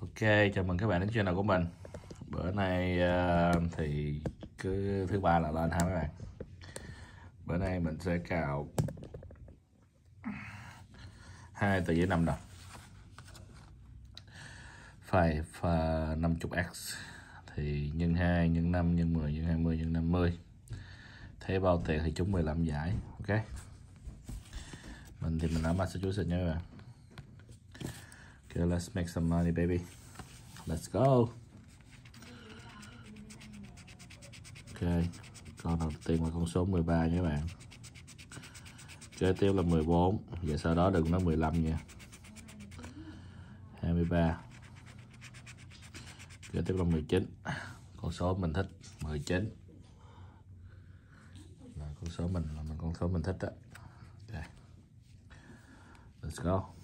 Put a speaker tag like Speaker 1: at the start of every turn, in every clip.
Speaker 1: Ok, chào mừng các bạn đến channel của mình. Bữa nay uh, thì cứ thứ ba là lên ha các bạn. Bữa nay mình sẽ cào hai tờ giấy 5 đồng. Five uh, 50x thì nhân 2, nhân 5, nhân 10, nhân 20, nhân 50. Thế bao tiền thì chúng 15 giải. Ok. Mình thì mình ở Massachusetts nha các bạn. Okay, let's make some money, baby. Let's go. Ok, con đầu tiên là con số 13 nha các bạn. Kế tiếp là 14, và sau đó đừng nói 15 nha. 23. Kế tiếp là 19. Con số mình thích 19. Là con số mình là mình con số mình thích đó. Ok. Let's go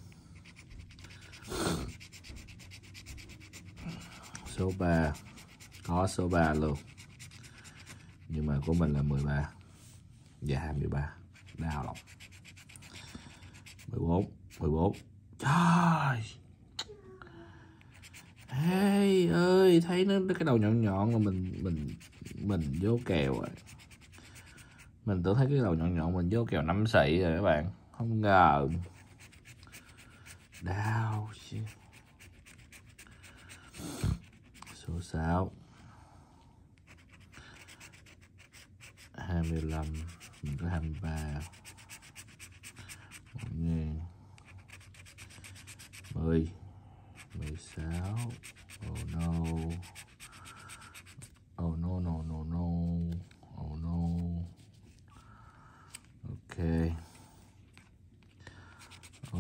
Speaker 1: số 3 có số 3 luôn. Nhưng mà của mình là 13 và 23 đau lòng. 14 14 trời! Hey ơi, thấy nó cái đầu nhọn nhọn là mình mình mình vô kèo rồi. Mình tưởng thấy cái đầu nhọn nhọn mình vô kèo năm xị rồi các bạn. Không ngờ đau chứ. Số 6 25 mình có 23 1 ngàn 10 16 oh no. Oh no no no no. Oh no. Okay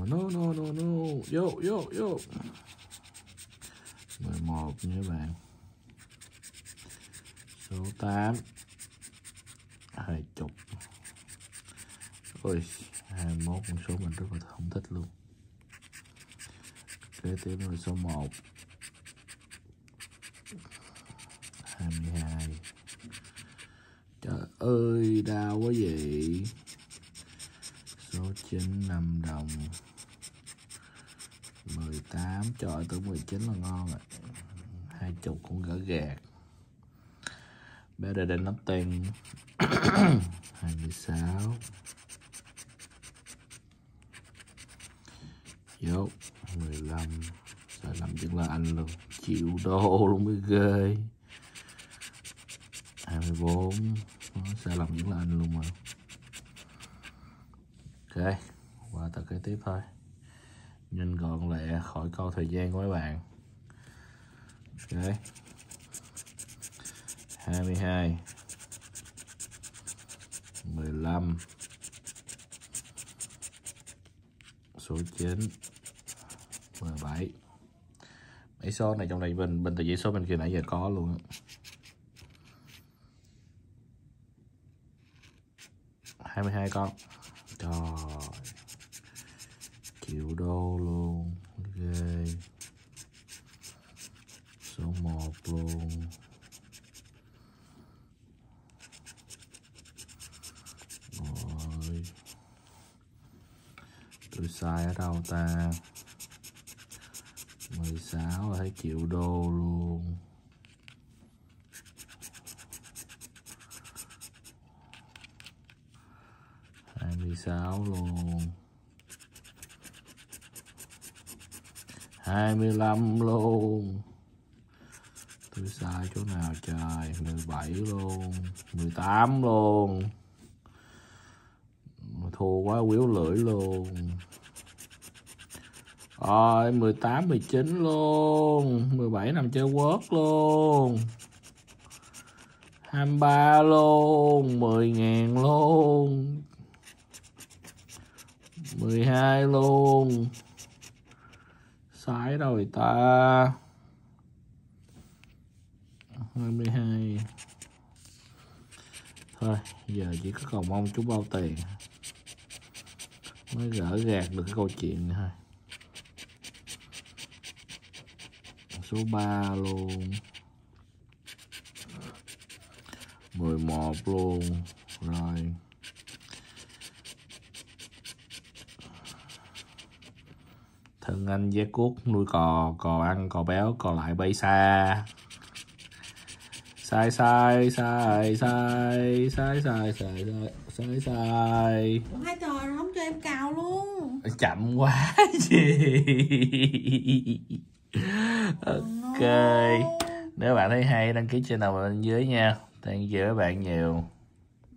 Speaker 1: no no no no. Yo yo yo. 11 nha các bạn. Số 8 20 ôi 21 con số mình rất là không thích luôn. Kế tiếp là số 1 22 trời ơi, đau quá vậy. Số 9 5 đồng. 18 trời tới 19 là ngon rồi. Hai chục cũng gỡ gạt better than nothing 26 Dốt 15 Sợ làm chứng là anh luôn. Chịu đô luôn mới ghê. 24 Sẽ làm chứng là anh luôn mà. Ok, Qua tập kế tiếp thôi nhanh gọn lẹ khỏi câu thời gian của các bạn. Ok. 22 15 số 9 17 mấy số này trong này bên bên tờ giấy số bên kia nãy giờ có luôn hai mươi hai con. Trời đô luôn. Ghê số 1 luôn. Rồi. Tôi sai ở đâu ta? 16 thấy triệu đô luôn. hai mươi sáu luôn. 25 luôn. Tôi sai chỗ nào trời? 17 luôn 18 luôn. Thua quá, quýu lưỡi luôn. Rồi 18 19 luôn. 17 nằm chơi quớt luôn. 23 luôn. 10 ngàn luôn 12 luôn sai ta 22 thôi, giờ chỉ có cầu mong chú bao tiền. Mới gỡ gạt được cái câu chuyện này thôi. Số 3 luôn. 11 luôn. Rồi. Ân Anh vé cuốc nuôi cò cò ăn cò béo cò lại bay xa. Sai sai sai sai sai sai sai sai sai
Speaker 2: Ủa, hai tờ rồi không cho em cào luôn.
Speaker 1: Chậm quá gì ok. Nếu bạn thấy hay đăng ký channel bên dưới nha. Thank you các bạn nhiều